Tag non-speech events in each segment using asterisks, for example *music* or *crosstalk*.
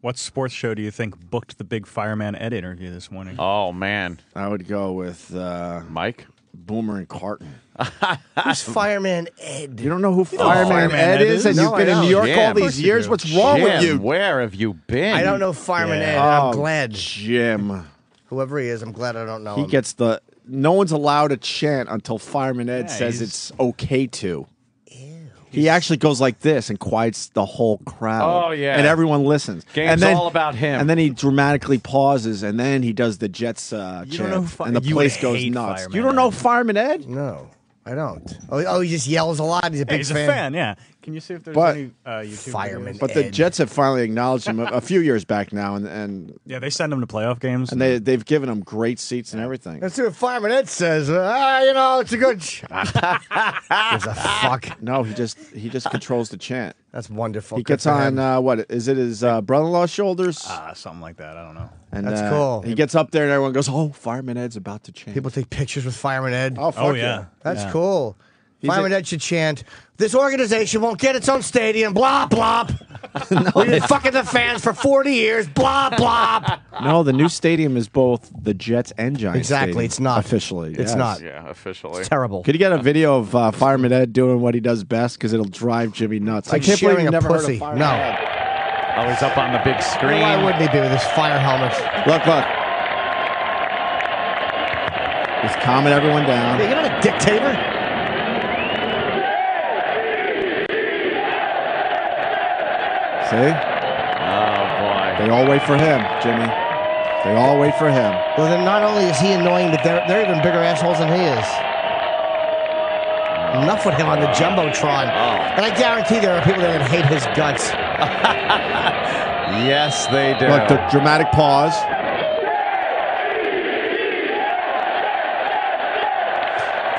What sports show do you think booked the big Fireman Ed interview this morning? Oh man, I would go with uh, Mike. Boomer and Carton. *laughs* Who's Fireman Ed? You don't know who know Fireman, Fireman Ed Ed is, is? and No, you've been in New don't. York Jim. all Of these years. What's wrong with Jim, you? Where have you been? I don't know Fireman Yeah. Ed. I'm Oh, glad. Jim. Whoever he is, I'm glad I don't know him. He him. gets the. No one's allowed to chant until Fireman Ed Yeah, says he's- it's okay to. He actually goes like this and quiets the whole crowd. Oh, yeah. and everyone listens. Game's and then, all about him. And then he dramatically pauses, and then he does the Jets uh, You chant, don't know Fi- and the you place goes nuts. Fireman you don't know Fireman Ed? no, I don't. Oh, oh, he just yells a lot. He's a Yeah, big he's fan. a fan. Yeah. Can you see if there's But- any uh, YouTube Fireman videos? But the Ed. Jets have finally acknowledged him a, a few years back now, and and, *laughs* Yeah, they send him to playoff games. and they they've given him great seats and everything. Let's see what Fireman Ed says. Ah, you know, it's a good. Sh- *laughs* Gives a fuck. No, he just he just controls the chant. That's wonderful. He Good gets for on him. uh, what is it? His uh, brother-in-law's shoulders, uh, something like that. I don't know. and That's uh, cool. He gets up there, and everyone goes, "Oh, Fireman Ed's about to chant." People take pictures with Fireman Ed. oh, fuck Oh yeah. yeah, That's Yeah. cool. He's Fireman a- Ed should chant, This organization won't get its own stadium, blah, blah. *laughs* We've been fucking the fans for 40 years, blah, blah. No, the new stadium is both the Jets and Giants. Exactly, stadium, it's not. officially. It's yes. not. Yeah, officially. Terrible. Could you get a video of uh, Fireman Ed doing what he does best? Because it'll drive Jimmy nuts. like I can't believe sharing you a never pussy. heard of Fireman No. Ed. Oh, he's up on the big screen. Why wouldn't he be with his fire helmet? Look, look. He's calming everyone down. Hey, you're not a dictator. See? Oh boy. They all wait for him, Jimmy. They all wait for him. Well, then not only is he annoying, but they're, they're even bigger assholes than he is. Oh. Enough with him on the Jumbotron. Oh. And I guarantee there are people that hate his guts. *laughs* Yes, they do. Look, the dramatic pause.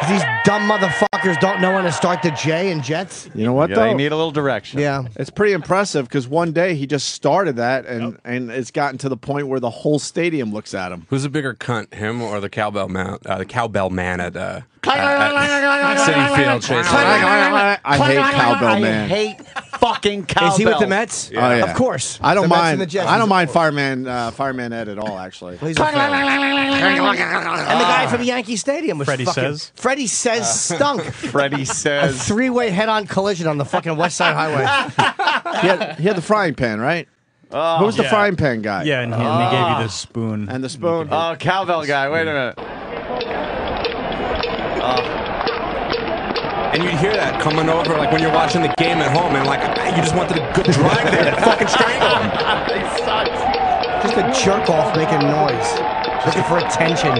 These dumb motherfuckers don't know when to start the J in Jets. You know what, yeah, though? they need a little direction. Yeah. It's pretty impressive because one day he just started that, and and it's gotten to the point where the whole stadium looks at him. Who's a bigger cunt, him or the cowbell man? Uh, the cowbell man at, uh, at, at *laughs* Citi Field, Chase. I hate cowbell I man. hate fucking cowbell. Is he with the Mets? Oh, yeah. Of course. I don't The Mets and mind. the Jets. I don't mind Fireman uh, Fireman Ed at all. Actually, He's a fan. and the guy from Yankee Stadium was Freddie fucking, says? Freddie says stunk. Freddie *laughs* A says. three-way head-on collision on the fucking West Side Highway. he had, he had the frying pan, right? Who was the Yeah. frying pan guy? Yeah, and, he, and they gave you the spoon and the spoon. Oh, cowbell guy. Wait a minute. And you'd hear that coming over, like when you're watching the game at home, and like you just wanted to good drive there and fucking strangle him. *laughs* Just a jerk off making noise, looking for attention.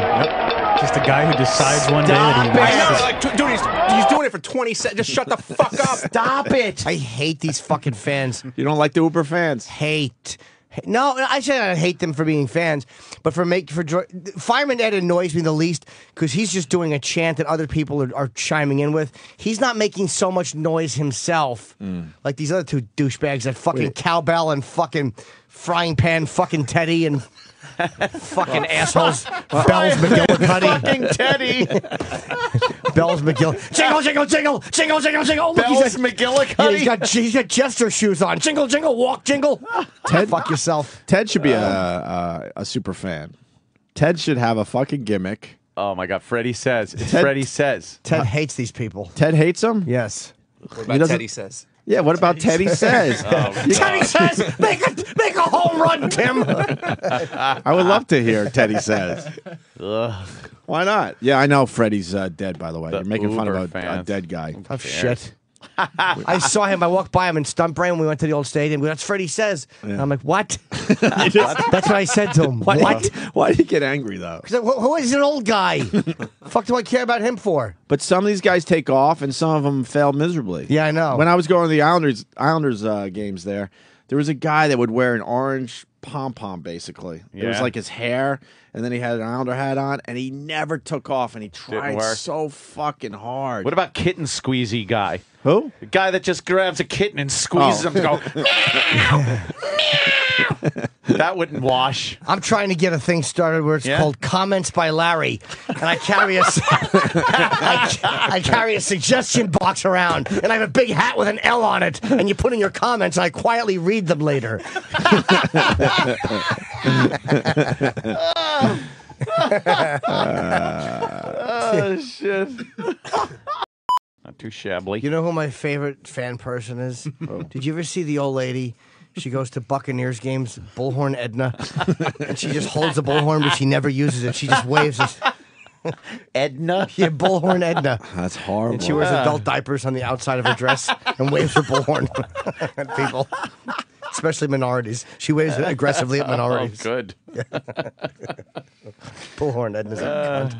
Just a guy who decides one day that he Stop wants it. I know, like, dude, he's, he's doing it for 20 seconds. Just shut the fuck up. Stop it! I hate these fucking fans. You don't like the Uber fans? Hate. No, I said I hate them for being fans, but for make for Fireman Ed annoys me the least because he's just doing a chant that other people are, are chiming in with. He's not making so much noise himself, mm. like these other two douchebags that fucking Wait. cowbell and fucking frying pan, fucking Teddy and *laughs* fucking assholes. Bells McGillicuddy, Fucking Teddy. *laughs* Bells McGill, jingle jingle jingle jingle jingle jingle. Look, he's Bells got- McGillicuddy. Yeah, he's got he's got jester shoes on. Jingle jingle walk jingle. Ted- fuck yourself. Ted should be a, um, a a super fan. Ted should have a fucking gimmick. Oh my God. Freddie says. It's Ted- Freddie says. Ted hates these people. Ted hates him. Yes. What about doesn't- Teddy says? Yeah. What about Teddy says? Teddy says, make a make a home run, Tim. I would love to hear Teddy says. Why not? Yeah, I know Freddie's uh, dead. By the way, The you're making fun of a, a fans. dead guy. Oh shit. I saw him. I walked by him in Stunt Brain when we went to the old stadium. That's Freddie says. And I'm like, what? *laughs* That's what I said to him. What? Why did you get angry though? Like, who, who is an old guy? *laughs* Fuck do I care about him for? But some of these guys take off, and some of them fail miserably. Yeah, I know. When I was going to the Islanders Islanders uh, games there, there was a guy that would wear an orange pom pom. Basically, it was like his hair, and then he had an Islander hat on, and he never took off, and he tried so fucking hard. What about kitten squeezy guy? who? The guy that just grabs a kitten and squeezes Oh. him to go. *laughs* *laughs* *laughs* *laughs* That wouldn't wash. I'm trying to get a thing started where it's Yeah? called Comments by Larry, and I carry a *laughs* I, I carry a suggestion box around, and I have a big hat with an L on it, and you put in your comments, and I quietly read them later. Oh *laughs* shit. Not too shabbily. You know who my favorite fan person is? Did you ever see the old lady? She goes to Buccaneers games, Bullhorn Edna, and she just holds the bullhorn, but she never uses it. She just waves it. Edna. Yeah, Bullhorn Edna. That's horrible. And she wears adult diapers on the outside of her dress and waves her bullhorn at people, especially minorities. She waves it aggressively at minorities. *laughs* Oh, minorities. good. *laughs* Bullhorn Edna's a cunt.